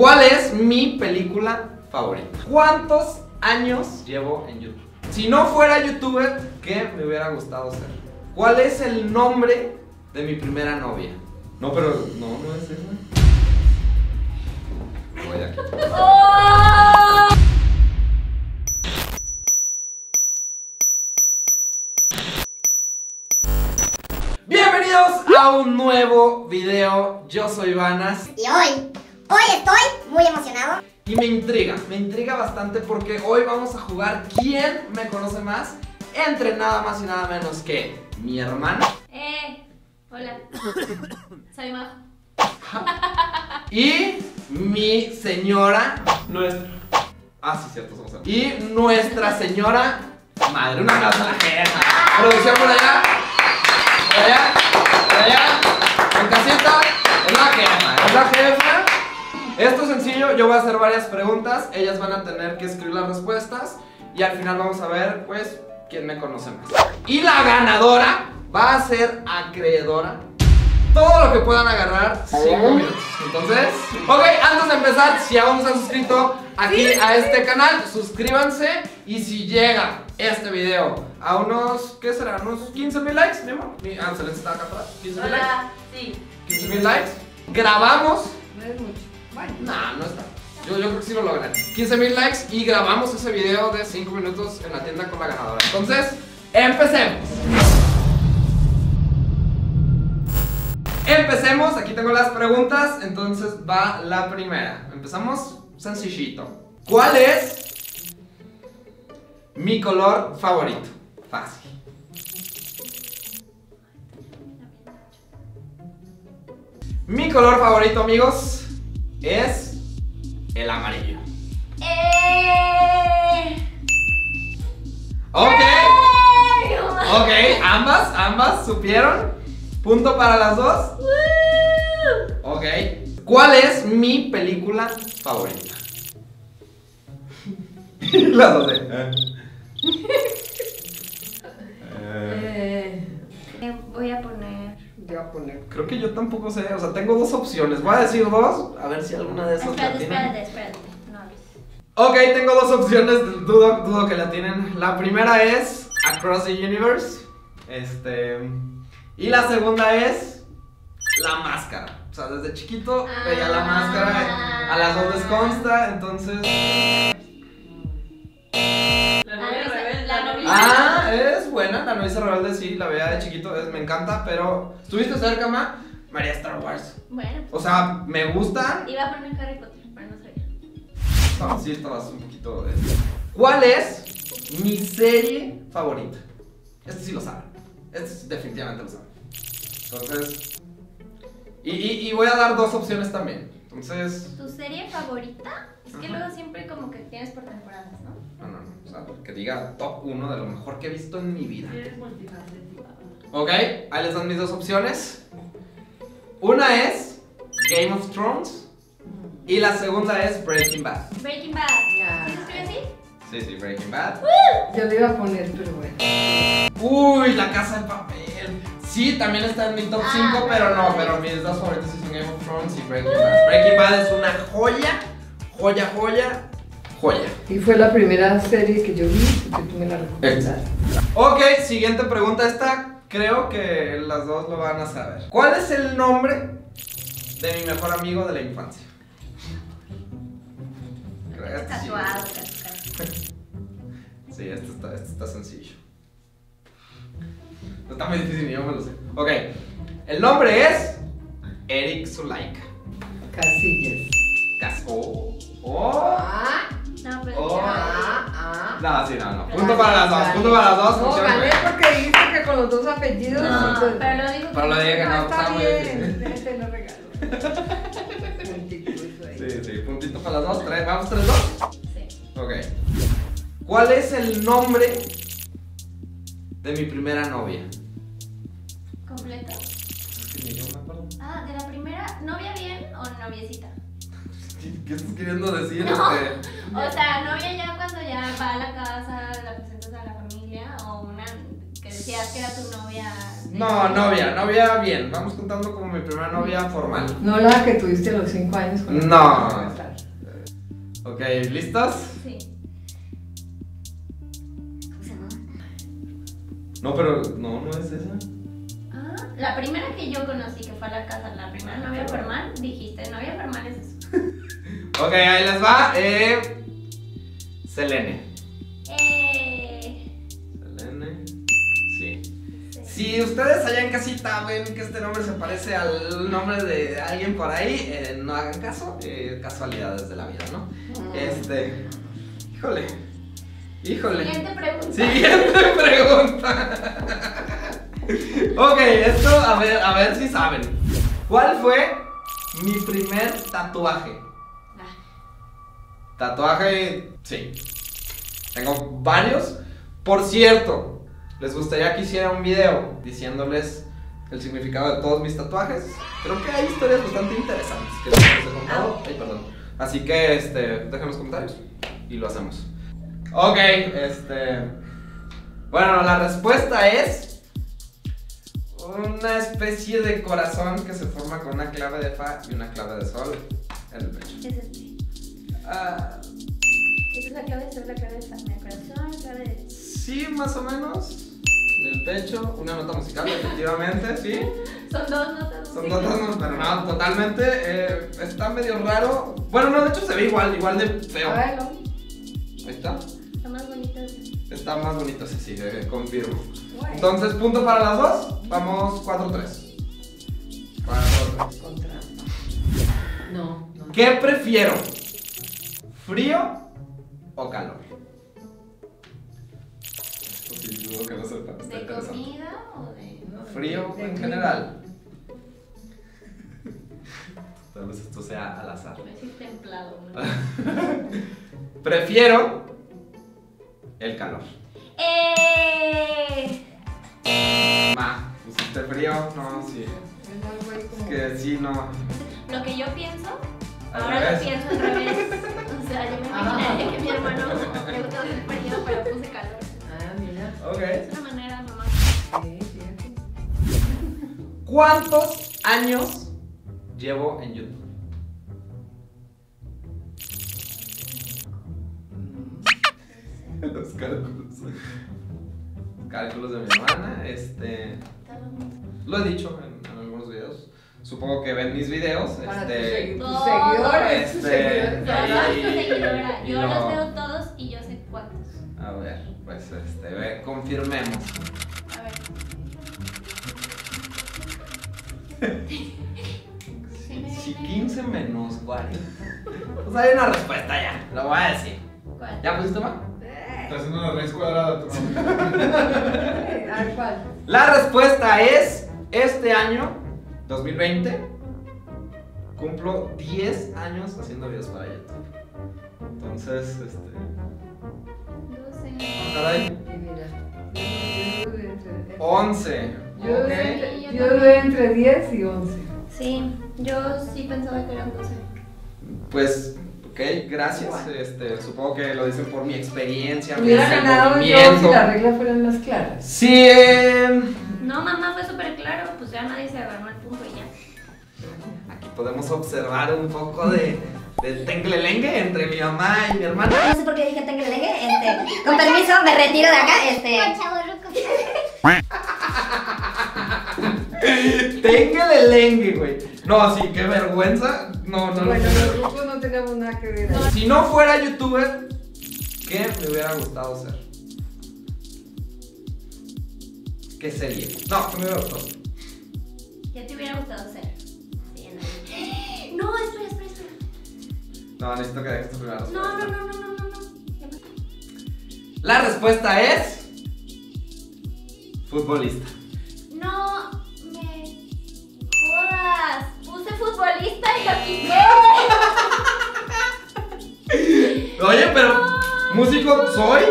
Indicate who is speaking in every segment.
Speaker 1: ¿Cuál es mi película favorita? ¿Cuántos años llevo en YouTube? Si no fuera youtuber, ¿qué me hubiera gustado ser? ¿Cuál es el nombre de mi primera novia? No, pero no, no es esa. Voy aquí. Bienvenidos a un nuevo video. Yo soy Vanas
Speaker 2: Y hoy, hoy estoy muy emocionado.
Speaker 1: y me intriga, me intriga bastante porque hoy vamos a jugar ¿Quién me conoce más? Entre nada más y nada menos que mi hermana
Speaker 3: Eh, hola. Soy Majo.
Speaker 1: y mi señora. Nuestra. Ah, sí, cierto, somos hermanos. Y nuestra señora madre. Una aplauso a la jefa. Producción por allá. Por allá. Por allá. En casita. Esto es sencillo. Yo voy a hacer varias preguntas. Ellas van a tener que escribir las respuestas. Y al final vamos a ver, pues, quién me conoce más. Y la ganadora va a ser acreedora todo lo que puedan agarrar 5 minutos. Entonces, ok, antes de empezar, si aún no se han suscrito aquí a este canal, suscríbanse. Y si llega este video a unos, ¿qué será? ¿Unos 15 mil likes, mi amor? Mi, ah, se les está acá atrás. 15 mil likes.
Speaker 3: Sí.
Speaker 1: 15 mil likes. Grabamos.
Speaker 4: No
Speaker 1: no está. Yo, yo creo que sí lo logran. 15 mil likes y grabamos ese video de 5 minutos en la tienda con la ganadora. Entonces, empecemos. Empecemos, aquí tengo las preguntas, entonces va la primera. Empezamos sencillito. ¿Cuál es mi color favorito? Fácil. Mi color favorito, amigos, es el amarillo.
Speaker 3: Eh.
Speaker 1: Ok,
Speaker 3: ¡Ey!
Speaker 1: ok, ambas, ambas supieron. Punto para las dos.
Speaker 3: ¡Woo!
Speaker 1: Ok. ¿Cuál es mi película favorita? Las dos.
Speaker 3: Voy a poner.
Speaker 4: voy a poner.
Speaker 1: creo que yo tampoco sé. O sea, tengo dos opciones. Voy a decir dos. A ver si alguna de esas la
Speaker 3: Espérate,
Speaker 1: tienen.
Speaker 3: espérate, espérate. No.
Speaker 1: Ok, tengo dos opciones. Dudo, dudo que la tienen. La primera es Across the Universe. Este. Y la segunda es La Máscara. O sea, desde chiquito veía la máscara. A las dos les consta. Entonces.
Speaker 3: La
Speaker 1: novicia rebelde, sí, la veía de chiquito. es- me encanta. Pero. ¿Estuviste cerca, ma? María Star Wars.
Speaker 3: Bueno,
Speaker 1: O sea, me gusta.
Speaker 3: iba a poner Harry Potter, pero no sabía.
Speaker 1: No, sí, estabas un poquito. eh. ¿Cuál es mi serie favorita? Este sí lo saben. Este definitivamente lo saben. Entonces. Y, y- y voy a dar dos opciones también. Entonces.
Speaker 3: ¿Tu serie favorita? Es que
Speaker 1: Ajá.
Speaker 3: luego siempre como que tienes por temporadas, ¿no?
Speaker 1: No, no, no. O sea, que diga top 1 de lo mejor que he visto en mi vida. Ok, ahí les dan mis dos opciones. Una es Game of Thrones. Y la segunda es Breaking Bad.
Speaker 3: Breaking Bad. ¿Sí se escribe así?
Speaker 1: Sí, sí, Breaking Bad.
Speaker 4: Yo le iba a poner, pero bueno.
Speaker 1: Uy, la casa de papel. Sí, también está en mi top
Speaker 3: Ah,
Speaker 1: 5, pero no, pero mis dos favoritos sí son Game of Thrones y Breaking Bad. Breaking Bad es una joya, joya, joya, joya.
Speaker 4: Y fue la primera serie que yo vi porque tú me la recomendaste.
Speaker 1: Ok, siguiente pregunta. Esta creo que las dos lo van a saber. ¿Cuál es el nombre de mi mejor amigo de la infancia? Que.
Speaker 3: Tatuado.
Speaker 1: Sí, esto está, esto está sencillo. No está muy difícil, ni yo me lo sé. Ok, el nombre es Eric Zulaika.
Speaker 4: Casillas.
Speaker 1: Cas- Oh, oh.
Speaker 4: Ah,
Speaker 3: No, pero
Speaker 1: Oh.
Speaker 4: ah, ah.
Speaker 1: No, sí, no, no. Punto para las dos, punto para las dos.
Speaker 4: No,
Speaker 1: funciona
Speaker 4: gané porque dijiste que con los dos apellidos.
Speaker 3: No, pero lo digo
Speaker 1: Pero lo dije que no, estaba
Speaker 4: está
Speaker 1: muy
Speaker 4: bien. Este lo regalo. Puntito eso ahí.
Speaker 1: Sí, sí, puntito para las dos. Tres, ¿Vamos tres, dos?
Speaker 3: Sí.
Speaker 1: Ok. ¿Cuál es el nombre de mi primera novia?
Speaker 3: ¿Completo?
Speaker 1: Es que ni yo me acuerdo.
Speaker 3: Ah, ¿de la primera novia bien o noviecita?
Speaker 1: ¿Qué, qué estás queriendo decir?
Speaker 3: No.
Speaker 1: Este?
Speaker 3: O sea, novia ya cuando ya va a la casa, la presentas a la familia o una que decías que era tu novia.
Speaker 1: No, novia, novia bien. Vamos contando como mi primera novia formal.
Speaker 4: No la que tuviste a los 5 años. con
Speaker 1: No. Ok, ¿listos?
Speaker 3: Sí.
Speaker 2: ¿Cómo se llama?
Speaker 1: No, pero no, no es esa.
Speaker 3: Ah, la primera que yo conocí que fue a la casa, la primera novia formal, dijiste, novia formal es eso.
Speaker 1: Ok, ahí les va. Eh, Selene.
Speaker 3: Eh,
Speaker 1: Selene. Sí. Si ustedes allá en casita ven que este nombre se parece al nombre de alguien por ahí, eh, no hagan caso, eh, casualidades de la vida, ¿no? Este. Híjole. Híjole.
Speaker 3: Siguiente pregunta.
Speaker 1: Siguiente pregunta. ok, esto, a ver, a ver si saben. ¿Cuál fue mi primer tatuaje?
Speaker 3: Ah,
Speaker 1: Tatuaje, sí. Tengo varios. Por cierto, ¿les gustaría que hiciera un video diciéndoles el significado de todos mis tatuajes? Creo que hay historias bastante interesantes que les he contado. Ay, perdón. Así que, este, dejen los comentarios y lo hacemos. Ok, este. Bueno, la respuesta es una especie de corazón que se forma con una clave de fa y una clave de sol en el pecho.
Speaker 3: Es.
Speaker 1: Ah,
Speaker 3: Esa es la clave, esa es la clave corazón, la clave de...
Speaker 1: sí, más o menos. En el pecho, una nota musical, efectivamente, sí.
Speaker 3: Son dos notas
Speaker 1: Son
Speaker 3: musicales.
Speaker 1: notas, no, pero no, totalmente. eh, está medio raro. Bueno, no, de hecho se ve igual, igual de feo.
Speaker 4: A
Speaker 1: Ahí está.
Speaker 3: Está más bonito.
Speaker 1: Está más bonito, sí, sí, eh, confirmo.
Speaker 3: Guay.
Speaker 1: Entonces, punto para las dos. Vamos 4-3. 4-3.
Speaker 4: Con trampa. No, no.
Speaker 1: ¿Qué prefiero? ¿Frío o calor? Esto sí, dudo que lo sepan, está
Speaker 3: ¿De comida o de...?
Speaker 4: No,
Speaker 1: Frío
Speaker 4: de
Speaker 1: en general. Tal vez esto sea al azar.
Speaker 3: A decir templado, ¿no?
Speaker 1: Prefiero el calor.
Speaker 3: ¡Eh!
Speaker 1: Ma, pusiste frío, no, sí.
Speaker 4: Es
Speaker 1: que sí, no.
Speaker 3: Lo que yo pienso, ahora lo pienso al revés. O sea, yo me
Speaker 4: Ah.
Speaker 3: imaginaría que mi hermano le gustaba el frío, pero puse calor.
Speaker 4: Ah, mira.
Speaker 1: Ok.
Speaker 3: Es una manera nomás.
Speaker 4: Sí, fíjate.
Speaker 1: ¿Cuántos años llevo en YouTube? Los cálculos. Cálculos de mi hermana, este. Lo he dicho en, en algunos videos. Supongo que ven mis videos.
Speaker 4: Para tus,
Speaker 1: este.
Speaker 4: tus seguidores. tus
Speaker 1: Este,
Speaker 4: seguidores.
Speaker 3: Yo
Speaker 1: Ahí-
Speaker 3: soy tu seguidora.
Speaker 1: y
Speaker 3: Yo
Speaker 1: no.
Speaker 3: los veo todos y yo sé cuántos.
Speaker 1: A ver, pues este, ve, confirmemos.
Speaker 3: A ver.
Speaker 1: Si 15 menos 40. Pues hay una respuesta ya, lo voy a decir.
Speaker 3: ¿Cuál?
Speaker 1: ¿Ya pusiste más?
Speaker 4: Eh,
Speaker 5: Está haciendo una raíz cuadrada, tu mamá.
Speaker 4: Ver, ¿cuál?
Speaker 1: La respuesta es, este año, 2020, cumplo 10 años haciendo videos para YouTube. Entonces, este... Caray,
Speaker 4: Y mira. Yo dudé entre-
Speaker 1: 11.
Speaker 4: Yo
Speaker 1: ok.
Speaker 4: dudé-
Speaker 3: yo
Speaker 4: dudé entre 10 y 11.
Speaker 3: Sí, yo sí pensaba que eran 12.
Speaker 1: Pues, ok, gracias. Este, supongo que lo dicen por mi experiencia,
Speaker 4: Hubiera ganado yo si las reglas fueran más claras.
Speaker 1: Sí, eh,
Speaker 3: No, mamá, fue súper claro. Pues ya nadie se agarró el punto y ya.
Speaker 1: aquí podemos observar un poco de, de tenglelengue entre mi mamá y mi hermana.
Speaker 2: No sé por qué dije tenglelengue, este, con permiso, me retiro de acá, este.
Speaker 1: Tenglelengue, güey. No, sí, qué vergüenza. No, no
Speaker 4: Bueno, grupos no tenemos nada que ver. ahí.
Speaker 1: Si no fuera youtuber, ¿qué me hubiera gustado ser? ¿Qué sería? No, ¿qué me hubiera gustado?
Speaker 3: ¿Qué te hubiera gustado? Sí, en la- No, espera, espera, espera.
Speaker 1: No, necesito que dejes tu primera
Speaker 3: No,
Speaker 1: respuesta.
Speaker 3: no, no, no, no, no. no. Ya
Speaker 1: La respuesta es. Futbolista.
Speaker 3: No me jodas. Puse futbolista y quité.
Speaker 1: Oye, pero. ¿Músico soy?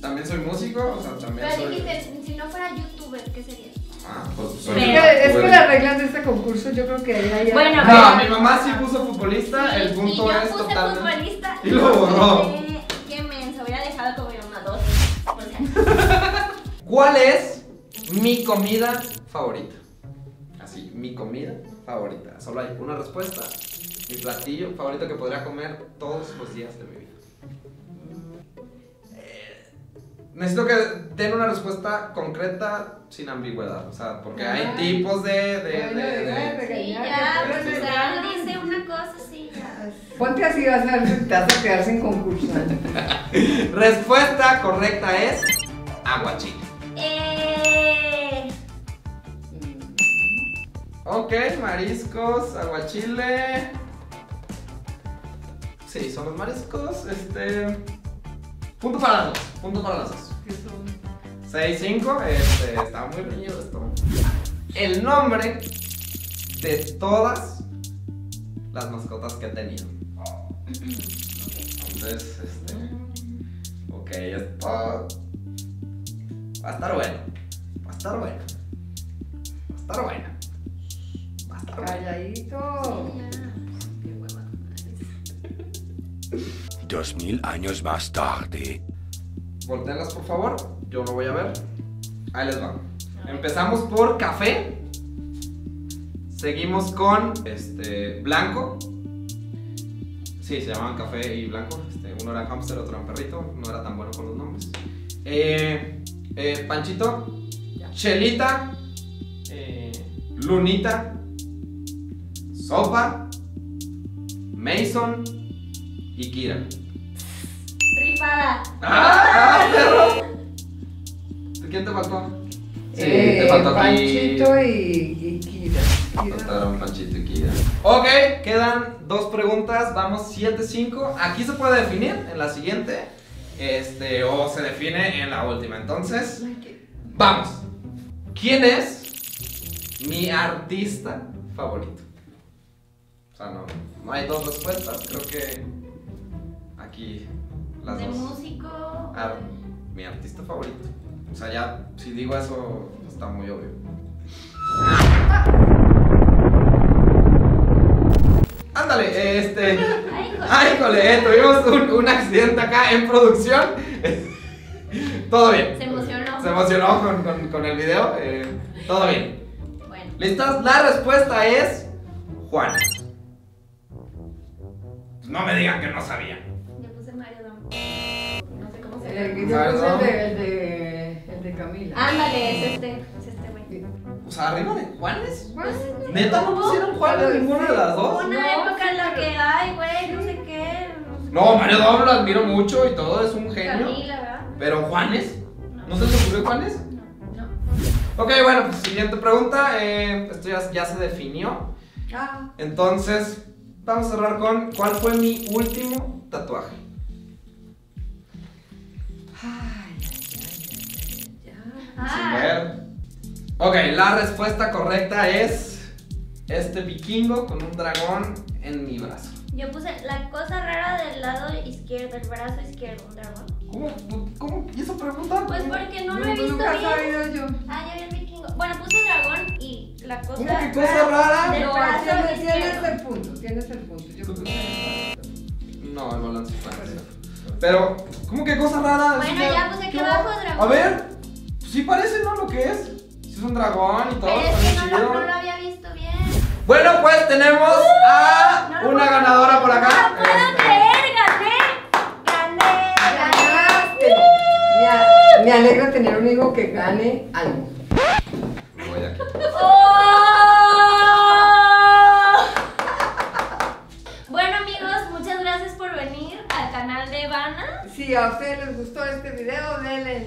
Speaker 1: También soy músico, o sea, también
Speaker 3: Pero
Speaker 1: soy.
Speaker 3: dijiste, si no fuera youtuber, ¿qué sería?
Speaker 1: Ah, pues soy
Speaker 3: Pero-
Speaker 4: Es que, que las reglas de este concurso yo creo que ahí.
Speaker 3: Bueno,
Speaker 1: No, mi mamá sí puso futbolista,
Speaker 3: Sí,
Speaker 1: el punto
Speaker 3: y yo
Speaker 1: es
Speaker 3: puse
Speaker 1: totalmente.
Speaker 3: futbolista
Speaker 1: Y lo borró.
Speaker 3: Qué, qué menso, hubiera dejado como mi mamá dos. O sea,
Speaker 1: ¿Cuál es mi comida favorita? Así, mi comida favorita. Solo hay una respuesta. Mi platillo favorito que podría comer todos los días de mi vida. Necesito que den una respuesta concreta sin ambigüedad. O sea, porque hay tipos de. de, de-
Speaker 3: Sí, ya, pues o sea, dice una cosa, sí, ya.
Speaker 4: Ponte así, vas a, ver, te vas a quedar sin concurso.
Speaker 1: Respuesta correcta es aguachile.
Speaker 3: Eh,
Speaker 1: Ok, mariscos, aguachile. Sí, son los mariscos. Este. Punto para las dos. Punto para las dos. 6-5. Este, está muy reñido esto. El nombre de todas las mascotas que he tenido. Entonces, este. Ok, esto. Va a estar bueno. Va a estar bueno. Va a estar bueno. Va a estar bueno.
Speaker 4: Calladito.
Speaker 3: Qué hueva.
Speaker 6: Dos mil años más tarde.
Speaker 1: Volteenlas, por favor. Yo no voy a ver. Ahí les va. Empezamos por café. Seguimos con este blanco. Sí, se llamaban café y blanco. Este, uno era hamster, otro era perrito. No era tan bueno con los nombres. Eh, eh, Panchito. Chelita. eh, Lunita. Sopa. Mason. Y Kira.
Speaker 3: Rifada.
Speaker 1: ¡Ah! ah, perro! ¿Quién te faltó? Sí,
Speaker 4: Eh,
Speaker 1: te faltó aquí.
Speaker 4: Panchito y, y Kira. Kira.
Speaker 1: Faltaron Panchito y Kira. Ok, quedan dos preguntas. Vamos 7-5. Aquí se puede definir en la siguiente. Este, o se define en la última. Entonces, vamos. ¿Quién es mi artista favorito? O sea, no, no hay dos respuestas. Creo que aquí las
Speaker 3: De
Speaker 1: dos.
Speaker 3: músico.
Speaker 1: Ar- mi artista favorito. O sea, ya, si digo eso, está muy obvio. Ándale, este.
Speaker 3: Ay,
Speaker 1: jole, eh, tuvimos un, un accidente acá en producción. Todo bien.
Speaker 3: Se emocionó.
Speaker 1: Se emocionó con, con- con el video. eh, todo bien.
Speaker 3: Bueno.
Speaker 1: ¿Listas? La respuesta es Juan. No me digan que no sabía.
Speaker 3: Yo puse Mario. No sé cómo se llama.
Speaker 4: yo puse el de, el de, el de Camila.
Speaker 3: Ándale, es este. Es este güey.
Speaker 1: O sea, arriba de Juanes. ¿Neta no pusieron Juan en ninguna de las dos?
Speaker 3: Una
Speaker 4: No,
Speaker 3: época en la que, ay, güey, no sé qué. sé
Speaker 1: No. Mario Dom lo admiro mucho y todo, es un genio.
Speaker 3: Camila, ¿verdad?
Speaker 1: Pero Juanes,
Speaker 3: No.
Speaker 1: ¿no se te ocurrió Juanes?
Speaker 3: No.
Speaker 1: Ok, bueno, pues siguiente pregunta. eh, esto ya, ya se definió.
Speaker 4: Ah,
Speaker 1: Entonces, vamos a cerrar con ¿cuál fue mi último tatuaje? Sin
Speaker 3: Ah,
Speaker 1: ver. Ok, la respuesta correcta es este vikingo con un dragón en mi brazo.
Speaker 3: yo puse la cosa rara del lado izquierdo, del brazo izquierdo, un dragón.
Speaker 1: ¿Cómo? ¿Cómo? ¿Y esa pregunta?
Speaker 3: Pues porque no
Speaker 4: ya.
Speaker 3: lo he visto
Speaker 4: nunca he
Speaker 3: bien.
Speaker 4: sabido yo.
Speaker 3: Ah, ya vi el vikingo. Bueno, puse dragón y la cosa.
Speaker 1: ¿Cómo que cosa rara?
Speaker 3: Del
Speaker 4: No,
Speaker 3: brazo
Speaker 4: tienes, el punto, tienes el punto. Yo puse el
Speaker 1: No, el balance fue Pero, ¿cómo que cosa rara?
Speaker 3: Bueno, ya puse aquí
Speaker 1: ¿qué
Speaker 3: abajo dragón.
Speaker 1: A ver, sí parece, ¿no? Lo que es. Sí es un dragón y todo.
Speaker 3: Pero es que no
Speaker 1: chido.
Speaker 3: lo, no lo había visto bien.
Speaker 1: Bueno, pues tenemos a
Speaker 3: No
Speaker 1: una
Speaker 3: puedo-
Speaker 1: ganadora por acá.
Speaker 3: No puedo
Speaker 1: Este,
Speaker 3: creer, gané. Gané.
Speaker 4: Ganaste. Me, alegra tener un hijo que gane algo.
Speaker 1: voy aquí.
Speaker 3: ¡Oh! Bueno amigos, muchas gracias por venir al canal de Ivana.
Speaker 4: Si a ustedes les gustó este video,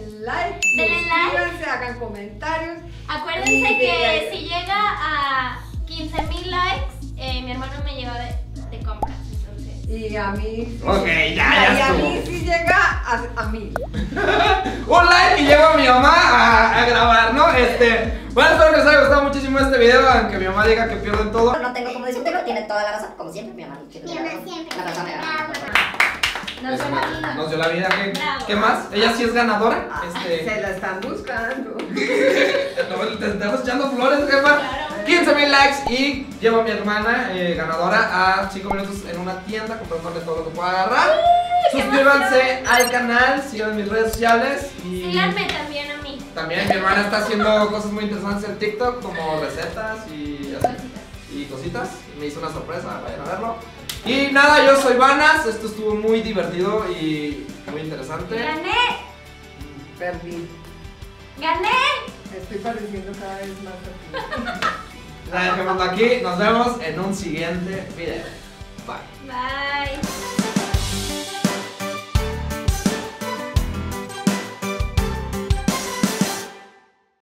Speaker 4: denle like,
Speaker 3: Denle like.
Speaker 4: hagan comentarios.
Speaker 3: Acuérdense que si llega a 15 mil likes, eh, mi hermano me lleva de, de compras. Entonces,
Speaker 4: Y a mí.
Speaker 1: Ok, ya, ya
Speaker 4: Y a
Speaker 1: estuvo.
Speaker 4: mí sí llega a, a mí.
Speaker 1: Un like y llevo a mi mamá a, a grabar, ¿no? Este. Bueno, espero que les haya gustado muchísimo este video, aunque mi mamá diga que pierden todo.
Speaker 2: No tengo como discutirlo, tiene toda la razón, como siempre, mi mamá
Speaker 7: Mi
Speaker 2: toda la
Speaker 7: mamá
Speaker 2: razón.
Speaker 7: siempre.
Speaker 2: La persona me.
Speaker 3: Nos dio la vida.
Speaker 1: nos dio la vida. ¿Qué, qué más? Ella sí es ganadora.
Speaker 4: Ah,
Speaker 1: Este.
Speaker 4: Se la están buscando.
Speaker 1: No, te estamos echando flores, jefa.
Speaker 3: Claro.
Speaker 1: 15 mil likes y llevo a mi hermana eh, ganadora a 5 minutos en una tienda comprándole todo lo que pueda agarrar. Suscríbanse al canal, sigan mis redes sociales y
Speaker 3: Síganme también a mí.
Speaker 1: también mi hermana está haciendo cosas muy interesantes en TikTok como recetas y, así. y chistositas. Me hizo una sorpresa, vayan a verlo. Y nada, yo soy Vanas. Esto estuvo muy divertido y muy interesante.
Speaker 3: ¡Gané!
Speaker 4: Perdí.
Speaker 3: ¡Gané!
Speaker 4: Estoy pareciendo cada vez más a ti.
Speaker 1: La dejemos aquí. Nos vemos en un siguiente video. Bye.
Speaker 3: Bye.